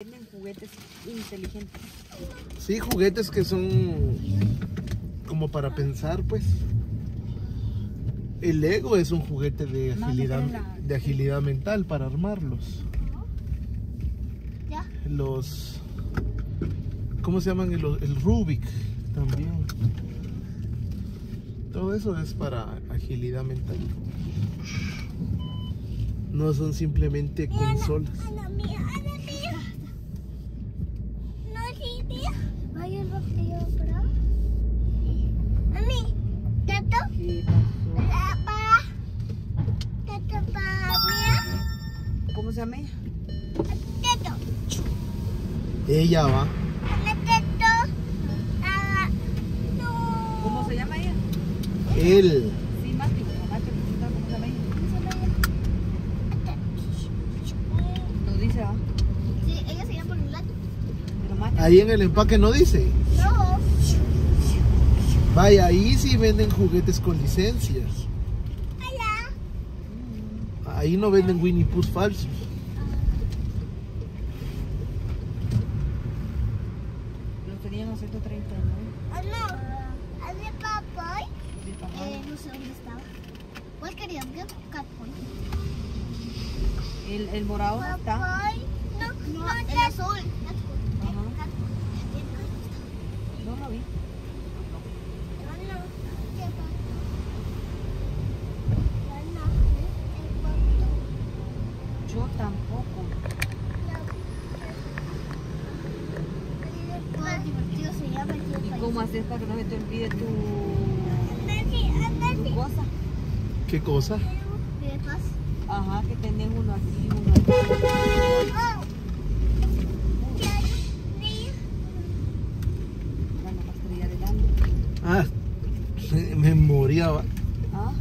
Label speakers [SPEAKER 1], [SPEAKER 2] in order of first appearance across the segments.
[SPEAKER 1] Venden juguetes inteligentes.
[SPEAKER 2] Sí, juguetes que son como para pensar, pues. El Lego es un juguete de agilidad, de agilidad mental para armarlos. Los. ¿Cómo se llaman? El, el Rubik también. Todo eso es para agilidad mental. No son simplemente consolas.
[SPEAKER 1] Se llama ella?
[SPEAKER 2] Va.
[SPEAKER 1] ¿Cómo se llama ella?
[SPEAKER 2] Él.
[SPEAKER 1] Sí, Mati. Mamá, te pregunta cómo se llama ella. No dice, ¿ah?
[SPEAKER 3] Sí, ella se llama Lula.
[SPEAKER 1] Pero Mati.
[SPEAKER 2] Ahí en el empaque no dice.
[SPEAKER 3] No.
[SPEAKER 2] Vaya, ahí sí venden juguetes con licencias.
[SPEAKER 3] Hola.
[SPEAKER 2] Ahí no venden Winnie Pooh falsos.
[SPEAKER 1] Los tenían a 139.
[SPEAKER 3] Ah, no. ¿Hace papá?
[SPEAKER 1] Sí, papá.
[SPEAKER 3] Eh, no sé dónde estaba. ¿Cuál querías? ¿Qué?
[SPEAKER 1] El, el morado no está.
[SPEAKER 3] Catboy. No, no, el azul.
[SPEAKER 1] Ajá. No lo vi. Yo tampoco.
[SPEAKER 3] divertido se llama el tío
[SPEAKER 1] ¿Y
[SPEAKER 3] País.
[SPEAKER 1] cómo haces para que no se te olvide tu,
[SPEAKER 3] Andasi,
[SPEAKER 1] tu
[SPEAKER 3] andasi.
[SPEAKER 1] cosa?
[SPEAKER 2] ¿Qué cosa?
[SPEAKER 1] Ajá, que tenés uno aquí, uno aquí.
[SPEAKER 2] Ah, memoria, va.
[SPEAKER 1] ¿Ah?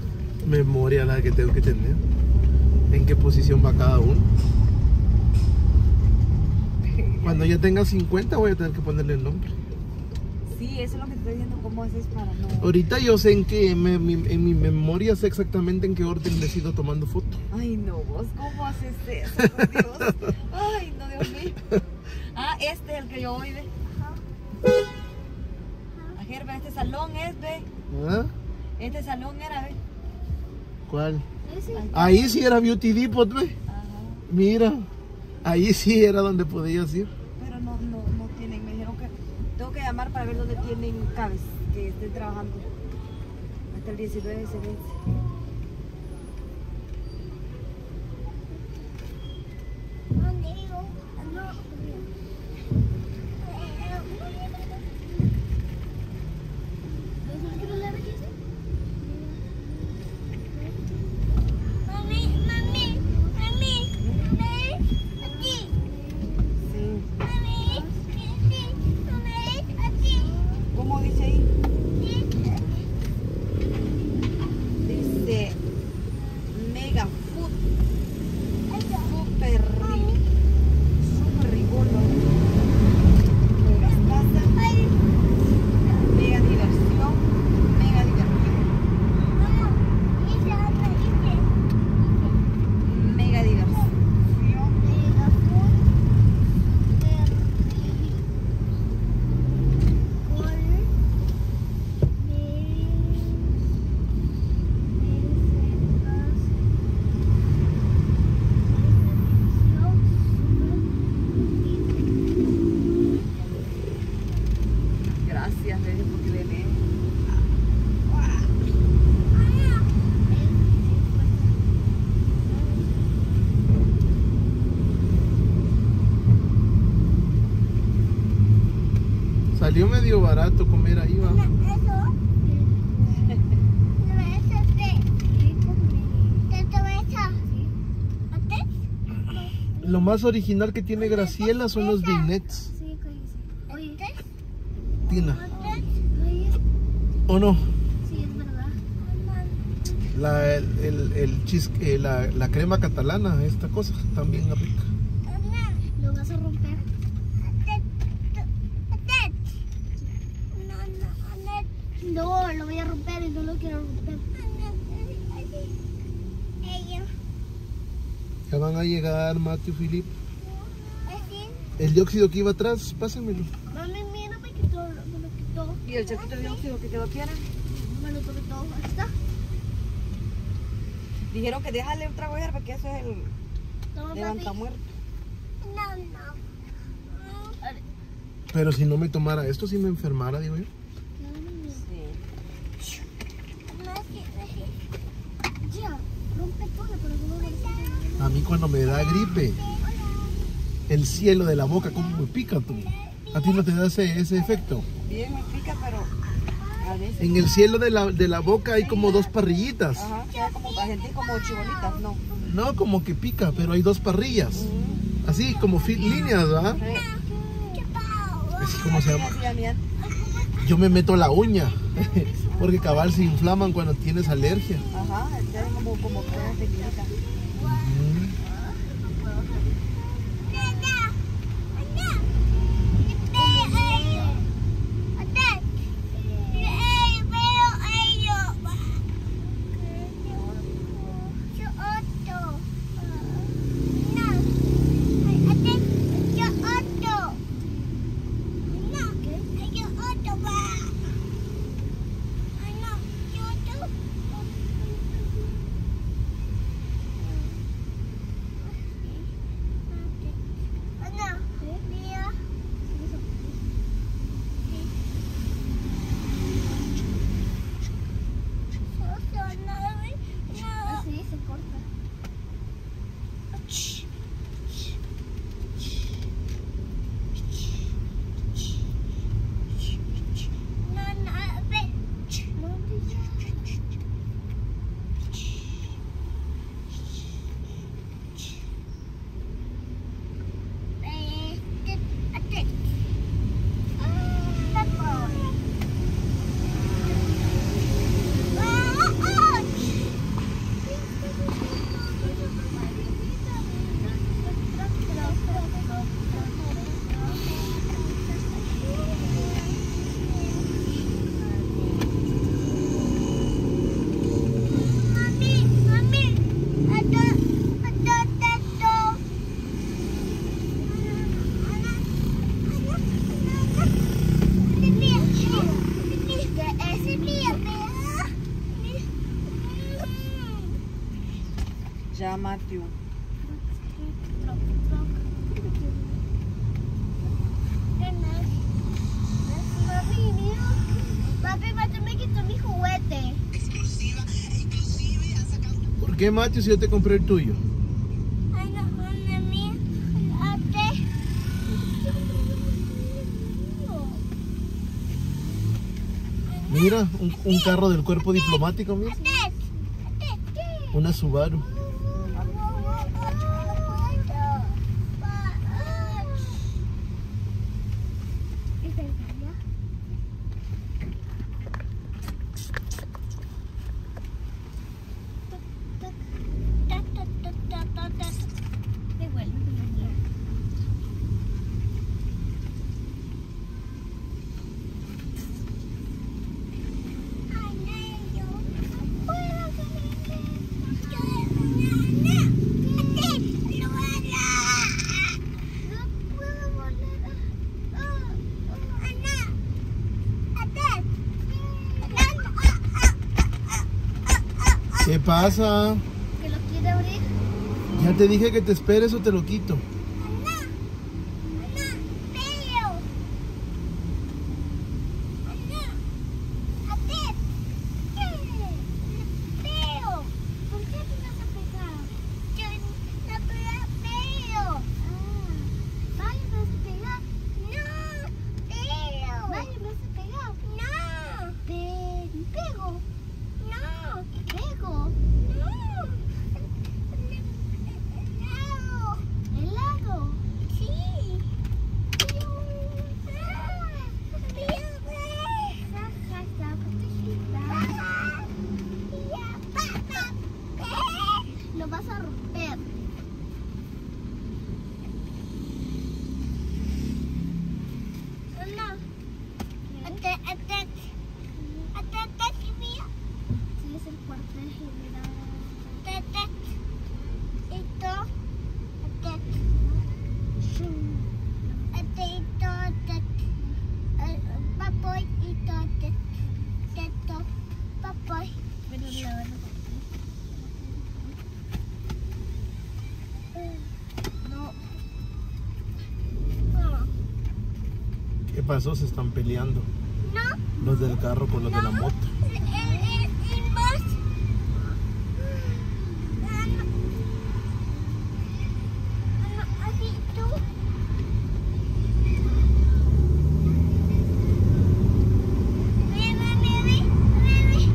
[SPEAKER 2] memoria la que tengo que tener. ¿En qué posición va cada uno? Cuando ya tenga 50 voy a tener que ponerle el nombre.
[SPEAKER 1] Sí, eso es lo que te estoy diciendo, cómo haces para no...
[SPEAKER 2] Ahorita yo sé en mi- en mi memoria sé exactamente en qué orden les he ido tomando foto.
[SPEAKER 1] Ay, no, vos, ¿cómo haces eso? Por Dios. Ay, no, Dios mío. Ah, este es el que yo hoy ve. Ayer, ve, este salón es, ve.
[SPEAKER 2] ¿Ah?
[SPEAKER 1] Este salón era, ve.
[SPEAKER 2] ¿Cuál?
[SPEAKER 3] Ese.
[SPEAKER 2] Ahí sí era Beauty Depot, ve.
[SPEAKER 1] Ajá.
[SPEAKER 2] Mira, ahí sí era donde podías ir.
[SPEAKER 1] Pero no, no, no tienen, me dijeron que tengo que llamar para ver dónde tienen cabes que estén trabajando. Hasta el 19 se vence.
[SPEAKER 3] ¿Dónde iba? No. Mami, mami, mami, ven aquí.
[SPEAKER 1] Sí.
[SPEAKER 3] Mami, aquí, mami, aquí.
[SPEAKER 1] ¿Cómo dice ahí?
[SPEAKER 3] Sí.
[SPEAKER 1] Dice Mega Food Super Ri- Super Ribolo. Mega casa, Mega diversión, Mega diversión,
[SPEAKER 3] Mamá, dice, anda, dice.
[SPEAKER 1] Mega diversión. Gracias, bebé, porque bebé.
[SPEAKER 2] Salió barato comer ahí, va. Lo más original que tiene Graciela son los vignettes. Tina, ¿o no?
[SPEAKER 3] Sí, es verdad.
[SPEAKER 2] La, el, el, el eh, la, crema catalana, esta cosa, también rica.
[SPEAKER 3] Lo vas a romper. No, lo voy a romper y no lo quiero romper.
[SPEAKER 2] Ya van a llegar Matthew y Philip. El dióxido que iba atrás, pásenmelo.
[SPEAKER 3] Mami, mira, me quitó, me lo quitó.
[SPEAKER 4] ¿Y el charquito de dióxido que quedó tiene?
[SPEAKER 3] Me lo quitó. Aquí está.
[SPEAKER 4] Dijeron que déjale un trago de hierba, que eso es el levanta muerto.
[SPEAKER 3] No, no.
[SPEAKER 2] Pero si no me tomara esto, si me enfermara, digo yo.
[SPEAKER 4] Sí.
[SPEAKER 3] Ya, rompe todo, pero no me
[SPEAKER 2] A mí cuando me da gripe, el cielo de la boca, como me pica tú. A ti no te da ese, ese efecto.
[SPEAKER 4] Bien me pica, pero a veces.
[SPEAKER 2] En el cielo de la, de la boca hay como dos parrillitas.
[SPEAKER 4] Ajá, queda como, gente como chibolitas, no.
[SPEAKER 2] No como que pica, pero hay dos parrillas. Así como fi- líneas, ¿verdad?
[SPEAKER 4] Sí.
[SPEAKER 2] Así como se llama. Yo me meto la uña. Porque cabal se inflaman cuando tienes alergia.
[SPEAKER 4] Ajá, como, como cosas Ya, Matthew.
[SPEAKER 3] Mami, mira. Papi, Mateo me quitó mi juguete.
[SPEAKER 2] ¿Por qué, Mateo, si yo te compré el tuyo? Mira, un, un carro del cuerpo diplomático, mira. Una Subaru. ¿Qué pasa?
[SPEAKER 3] ¿Que lo quiere abrir?
[SPEAKER 2] Ya te dije que te esperes o te lo quito. Pasó? Se están peleando
[SPEAKER 3] No.
[SPEAKER 2] los del carro con los de la moto.
[SPEAKER 3] El, el, el más. Así tú. Bebe, bebe, bebe.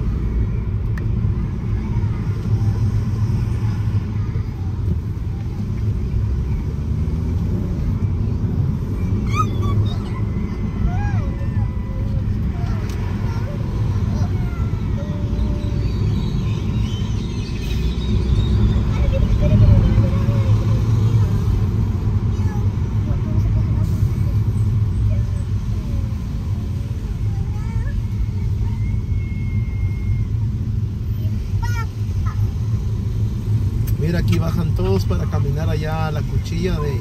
[SPEAKER 2] Mira, aquí bajan todos para caminar allá la cuchilla de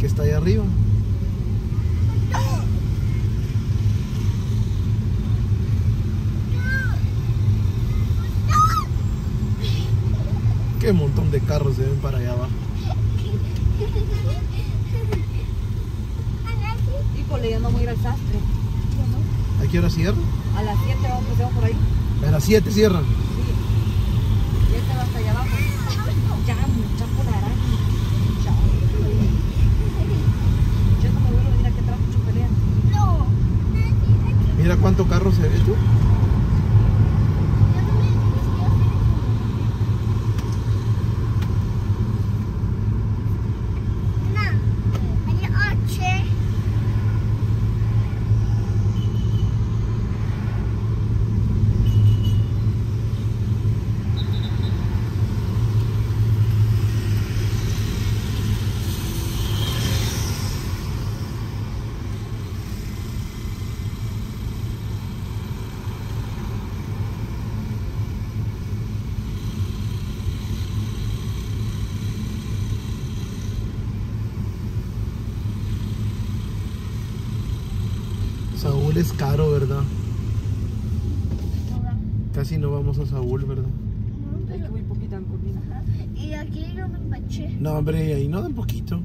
[SPEAKER 2] que está ahí arriba. Qué montón de carros se ven para allá abajo.
[SPEAKER 1] Híjole, yo no voy a ir al sastre.
[SPEAKER 2] ¿A qué hora cierran?
[SPEAKER 1] A las 7 vamos, por ahí.
[SPEAKER 2] A las 7 cierran.
[SPEAKER 1] Sí. 7 va hasta allá abajo. Ya, mucha por la araña. Chao. Yo no me vuelvo a venir aquí atrás mucho pelea.
[SPEAKER 2] Mira cuánto carro se ve tú. Es caro, ¿verdad? Casi no vamos a Saúl, ¿verdad?
[SPEAKER 1] Es que muy poquita.
[SPEAKER 3] Y aquí yo me empaché.
[SPEAKER 2] No, hombre, ahí no dan poquito.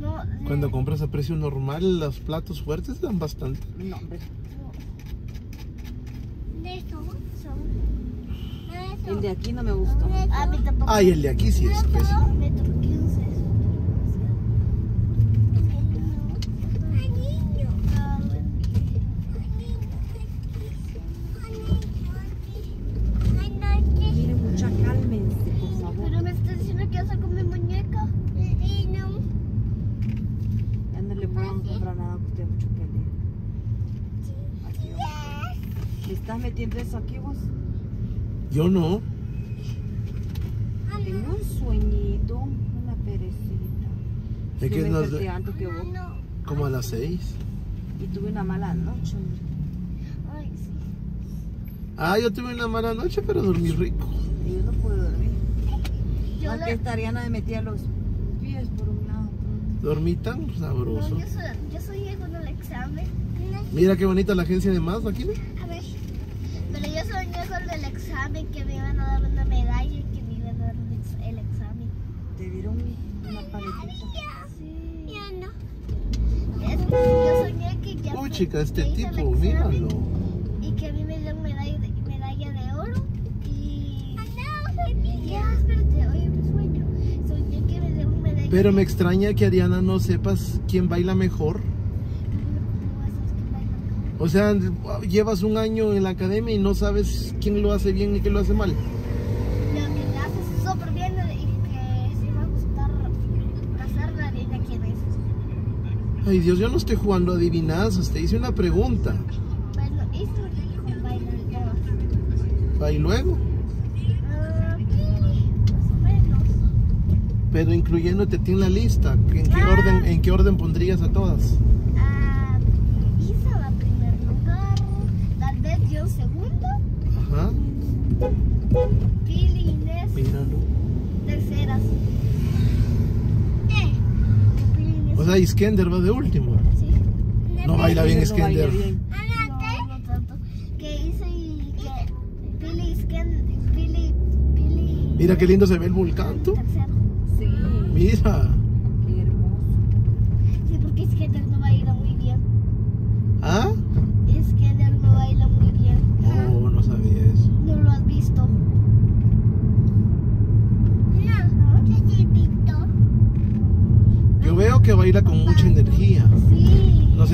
[SPEAKER 3] No, de-
[SPEAKER 2] Cuando compras a precio normal, los platos fuertes dan bastante.
[SPEAKER 1] No, hombre.
[SPEAKER 3] de.
[SPEAKER 1] El de aquí no me gustó.
[SPEAKER 2] Ay, el de aquí sí es pésimo.
[SPEAKER 3] Me tocó 15. Ay, niño. Ay, no,
[SPEAKER 1] Mire, mucha cálmense, por favor.
[SPEAKER 3] Pero me estás diciendo que vas a comer muñeca. Y no.
[SPEAKER 1] Ya no le puedo comprar nada que usted mucho pelea. Aquí vamos. ¿Le estás metiendo eso aquí vos?
[SPEAKER 2] Yo no.
[SPEAKER 1] Tengo un sueñito, una perecita.
[SPEAKER 2] Es
[SPEAKER 1] Yo
[SPEAKER 2] que
[SPEAKER 1] me
[SPEAKER 2] nos-
[SPEAKER 1] desperté antes que vos
[SPEAKER 3] No.
[SPEAKER 2] como a las 6.
[SPEAKER 1] y tuve una mala noche. hombre.
[SPEAKER 3] Ay, sí.
[SPEAKER 2] Ah, yo tuve una mala noche, pero dormí rico.
[SPEAKER 1] Y yo no pude dormir.
[SPEAKER 3] Yo
[SPEAKER 1] Porque
[SPEAKER 3] la-
[SPEAKER 1] esta Ariana me metía los pies por un lado.
[SPEAKER 2] Dormí tan
[SPEAKER 3] No,
[SPEAKER 2] sabroso.
[SPEAKER 3] yo soy, yo soy con el examen.
[SPEAKER 2] Mira qué bonita la agencia de Mazda aquí, ¿ve?
[SPEAKER 3] A ver. Pero yo soñé con el examen que me iban a dar una medalla y que me iban a dar un ex- el examen.
[SPEAKER 1] Te dieron una paletita.
[SPEAKER 3] Sí. Ya no. yo soñé que ya.
[SPEAKER 2] Uy, chica, este tipo, míralo.
[SPEAKER 3] Y que a mí me dieron medalla de, medalla de oro. Y. Ya, espérate, oye, mi sueño. Soñé que me dieron medalla
[SPEAKER 2] Pero me extraña que Ariana no sepas quién baila mejor. O sea, llevas un año en la academia y no sabes quién lo hace bien y quién lo hace mal.
[SPEAKER 3] Lo que le hace súper bien y que sí me va a gustar hacer la niña quién es.
[SPEAKER 2] Ay Dios, yo no estoy jugando adivinanzas, te hice una pregunta.
[SPEAKER 3] Bueno, hizo un bailar
[SPEAKER 2] Y luego,
[SPEAKER 3] Ah, más o menos.
[SPEAKER 2] pero incluyéndote a ti en la lista, ¿en qué orden, en qué orden pondrías a todas?
[SPEAKER 3] Ah, Isa va en primer lugar. Tal vez yo en segundo.
[SPEAKER 2] Ajá,
[SPEAKER 3] Pili Inés
[SPEAKER 2] míralo.
[SPEAKER 3] terceras. Eh.
[SPEAKER 2] O sea, Iskender va de último.
[SPEAKER 3] sí.
[SPEAKER 2] No baila bien
[SPEAKER 1] Pero no baila
[SPEAKER 2] Iskender.
[SPEAKER 1] bien.
[SPEAKER 3] No, no tanto. Que hice y que Pili Isken, Pili, Pili.
[SPEAKER 2] Mira qué lindo se ve el volcán, tú.
[SPEAKER 3] Tercero.
[SPEAKER 1] Sí.
[SPEAKER 2] Mira.
[SPEAKER 1] Qué hermoso.
[SPEAKER 3] Sí, porque Iskender no va a ir muy bien.
[SPEAKER 2] ¿Ah?
[SPEAKER 3] Es que él no baila muy bien.
[SPEAKER 2] Oh, no sabía eso.
[SPEAKER 3] No lo has visto. No, yo sí he visto.
[SPEAKER 2] Yo veo que baila con mucha energía.
[SPEAKER 3] Sí.
[SPEAKER 2] No sé si baila bien o mal.
[SPEAKER 3] No, Ana, espérame. Ana, Ana, sí, esto. Ah, espérame. Como baila con mucha energía, le sale muy mal.
[SPEAKER 2] Ah,
[SPEAKER 3] O sea,
[SPEAKER 2] ya
[SPEAKER 3] no
[SPEAKER 2] te-
[SPEAKER 3] re mal. O sea, le sale de otro bien, va. Pero de que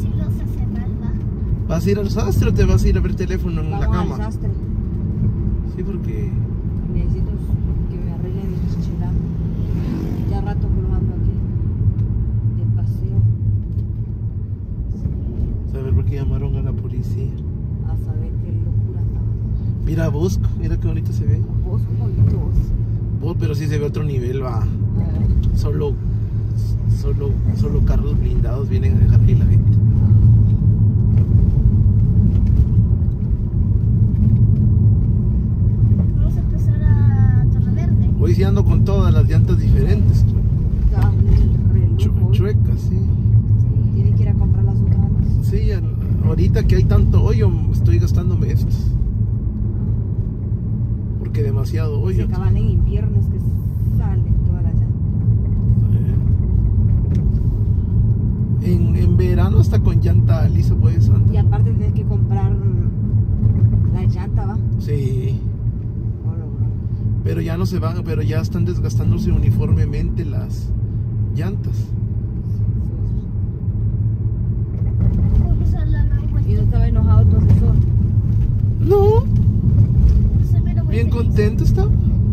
[SPEAKER 3] sí los hace mal, va.
[SPEAKER 2] ¿Vas a ir al sastre o te vas a ir a ver teléfono en la
[SPEAKER 1] al
[SPEAKER 2] cama?
[SPEAKER 1] sastre.
[SPEAKER 2] Sí, porque
[SPEAKER 1] Necesito que me arreglen mis chichilán. Ya rato que lo ando aquí. De paseo.
[SPEAKER 2] saber por qué llamaron a la policía.
[SPEAKER 1] A saber qué locura estaba.
[SPEAKER 2] Mira Bosco, mira qué bonito se ve.
[SPEAKER 1] Vos, bonito vos.
[SPEAKER 2] Oh, pero sí se ve otro nivel, va. Solo, solo, solo carros blindados vienen a dejar aquí la gente.
[SPEAKER 3] Vamos a empezar a Torre Verde.
[SPEAKER 2] Hoy sí ando con todas las llantas diferentes.
[SPEAKER 1] Está re
[SPEAKER 2] Chu-
[SPEAKER 1] loco.
[SPEAKER 2] chuecas, sí.
[SPEAKER 1] Tiene que ir a comprar las otras.
[SPEAKER 2] Sí, ahorita que hay tanto hoyo, estoy gastándome estos. Demasiado
[SPEAKER 1] Se
[SPEAKER 2] hoyo.
[SPEAKER 1] acaban en invierno, es que salen todas las llantas.
[SPEAKER 2] Eh. En, en verano hasta con llanta lisa puedes
[SPEAKER 1] Y
[SPEAKER 2] andar.
[SPEAKER 1] aparte tienes que comprar la llanta, ¿va?
[SPEAKER 2] Sí,
[SPEAKER 1] bro.
[SPEAKER 2] pero ya no se van, pero ya están desgastándose uniformemente las llantas.
[SPEAKER 3] La
[SPEAKER 1] Y no estaba enojado tu asesor.
[SPEAKER 2] No,
[SPEAKER 3] Se
[SPEAKER 2] bien contento está.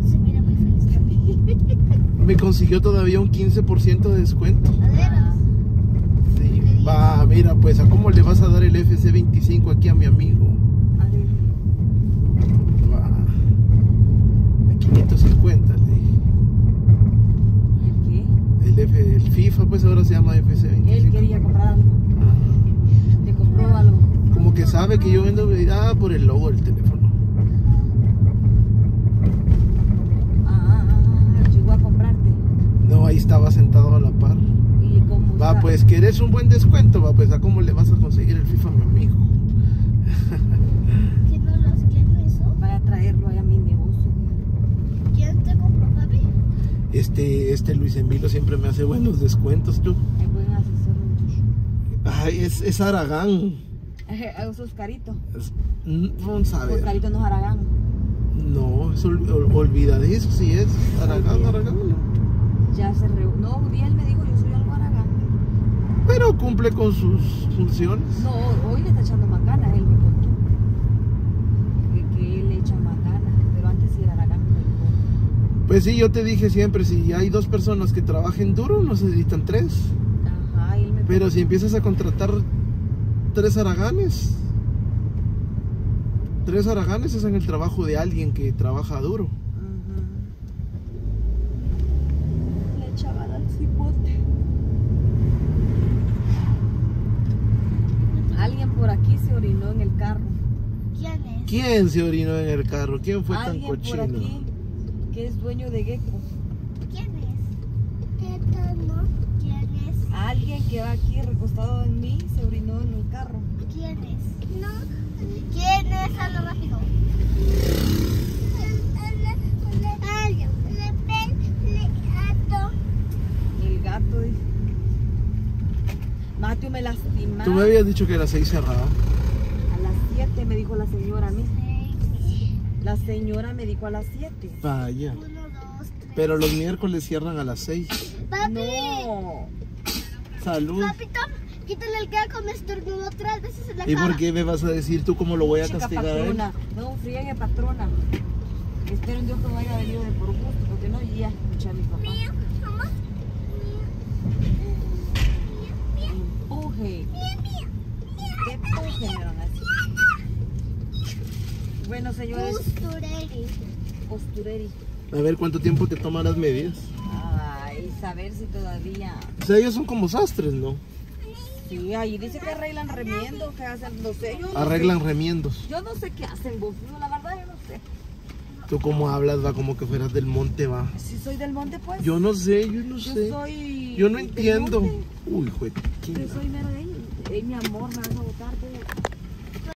[SPEAKER 3] Se mira muy feliz también.
[SPEAKER 2] Me consiguió todavía un 15% de descuento. Sí, va, mira, pues, ¿a cómo le vas a dar el FC25 aquí a mi amigo? Va. A 550, le dije.
[SPEAKER 1] ¿el qué?
[SPEAKER 2] El, F, el FIFA, pues ahora se llama FC25.
[SPEAKER 1] Él quería comprar algo.
[SPEAKER 2] Ah,
[SPEAKER 1] Te compró algo.
[SPEAKER 2] como que sabe que yo vendo ah, por el logo del teléfono.
[SPEAKER 1] Ah, llegó a comprarte.
[SPEAKER 2] No, ahí estaba sentado a la par.
[SPEAKER 1] ¿Y cómo
[SPEAKER 2] Va,
[SPEAKER 1] está?
[SPEAKER 2] pues, ¿querés un buen descuento? Va, pues, ¿a cómo le vas a conseguir el FIFA a mi amigo?
[SPEAKER 3] ¿Quién no los quiere eso?
[SPEAKER 1] Vaya a traerlo ahí a mi negocio.
[SPEAKER 3] ¿Quién te compró, papi?
[SPEAKER 2] Este, este Luis Emilio siempre me hace buenos descuentos, tú.
[SPEAKER 1] Es buen asesor.
[SPEAKER 2] Ay, es, es Aragán.
[SPEAKER 1] Es Oscarito.
[SPEAKER 2] Es- vamos a ver.
[SPEAKER 1] Oscarito no es Aragán.
[SPEAKER 2] No, es ol- ol- olvidadizo, sí es. Aragán, Aragán, no.
[SPEAKER 1] Ya se reunió. No, un día él me dijo, yo soy algo Aragán.
[SPEAKER 2] Pero cumple con sus funciones.
[SPEAKER 1] No, hoy le está echando más ganas, él me contó. Que, que él le echa más ganas, pero antes sí era dijo.
[SPEAKER 2] Pues sí, yo te dije siempre, si hay dos personas que trabajen duro, no se necesitan tres.
[SPEAKER 1] Ajá, él me
[SPEAKER 2] Pero si empiezas a contratar tres araganes, tres araganes hacen el trabajo de alguien que trabaja duro.
[SPEAKER 1] Ujú. Le echaban al cipote. Alguien por aquí se orinó en el carro.
[SPEAKER 3] ¿Quién es?
[SPEAKER 2] ¿Quién se orinó en el carro? ¿Quién fue tan
[SPEAKER 1] Alguien por
[SPEAKER 2] cochino?
[SPEAKER 1] aquí que es dueño de Gecko.
[SPEAKER 3] ¿Quién es? Tétano. ¿Quién es?
[SPEAKER 1] Alguien que va aquí recostado en mí se orinó en el carro.
[SPEAKER 3] ¿Quién es? No. ¿Quién es? Habla rápido.
[SPEAKER 1] El gato dice. Mateo me
[SPEAKER 2] Tú me habías dicho que a las seis cerraba.
[SPEAKER 1] A las 7 me dijo la señora a mí. La señora me dijo a las 7.
[SPEAKER 2] Vaya.
[SPEAKER 3] Uno, dos, tres.
[SPEAKER 2] Pero los miércoles cierran a las seis.
[SPEAKER 3] Papi.
[SPEAKER 1] No.
[SPEAKER 2] Salud.
[SPEAKER 3] Papito, quítale el gato, me estornudó tres veces en la
[SPEAKER 2] ¿Y
[SPEAKER 3] cara.
[SPEAKER 2] por qué me vas a decir tú cómo lo voy a
[SPEAKER 1] Chica
[SPEAKER 2] castigar a
[SPEAKER 1] patrona. No, friegue patrona. Espero en Dios que no haya venido de por gusto, porque no ya escuché a mi papá.
[SPEAKER 3] Mío, mamá.
[SPEAKER 1] Empuje. ¿Qué empuje me van a decir? Bueno, señores,
[SPEAKER 3] Costureri.
[SPEAKER 1] costureri.
[SPEAKER 2] A ver cuánto tiempo te toman las medidas.
[SPEAKER 1] Ay, saber si todavía.
[SPEAKER 2] O sea, ellos son como sastres, ¿no?
[SPEAKER 1] Sí, ahí dice que arreglan remiendo, que hacen, no sé, yo no
[SPEAKER 2] Arreglan
[SPEAKER 1] sé.
[SPEAKER 2] remiendos.
[SPEAKER 1] Yo no sé qué hacen, vos, no, la verdad yo no sé.
[SPEAKER 2] Tú como hablas, va como que fueras del monte, va.
[SPEAKER 1] Si soy del monte, pues.
[SPEAKER 2] Yo no sé, yo no
[SPEAKER 1] Yo
[SPEAKER 2] sé.
[SPEAKER 1] soy.
[SPEAKER 2] Yo no entiendo.
[SPEAKER 1] monte.
[SPEAKER 2] Uy, jue-
[SPEAKER 1] Yo soy mero de. Ey, mi amor, me vas a botar, pues.